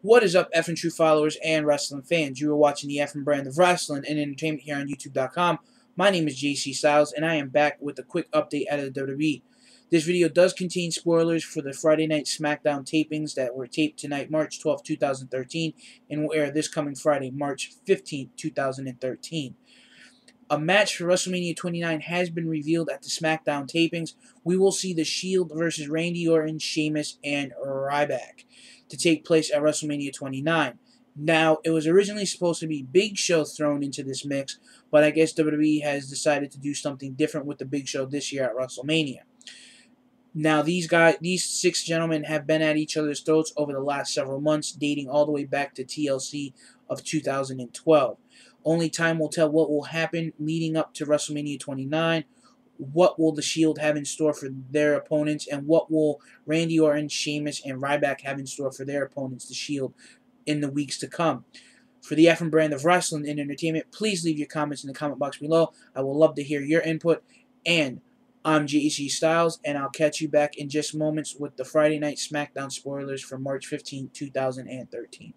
What is up, FN True followers and wrestling fans? You are watching the FN brand of wrestling and entertainment here on YouTube.com. My name is JC Styles, and I am back with a quick update out of the WWE. This video does contain spoilers for the Friday Night SmackDown tapings that were taped tonight, March 12, 2013, and will air this coming Friday, March 15, 2013. A match for WrestleMania 29 has been revealed at the SmackDown tapings. We will see The Shield versus Randy Orton, Sheamus, and Ryback to take place at WrestleMania 29. Now, it was originally supposed to be Big Show thrown into this mix, but I guess WWE has decided to do something different with the Big Show this year at WrestleMania. Now, these guys, these six gentlemen have been at each other's throats over the last several months, dating all the way back to TLC of 2012. Only time will tell what will happen leading up to WrestleMania 29 what will the Shield have in store for their opponents, and what will Randy Orton, Sheamus, and Ryback have in store for their opponents, the Shield, in the weeks to come. For the FN brand of wrestling and entertainment, please leave your comments in the comment box below. I will love to hear your input. And I'm GEC Styles, and I'll catch you back in just moments with the Friday Night SmackDown spoilers for March 15, 2013.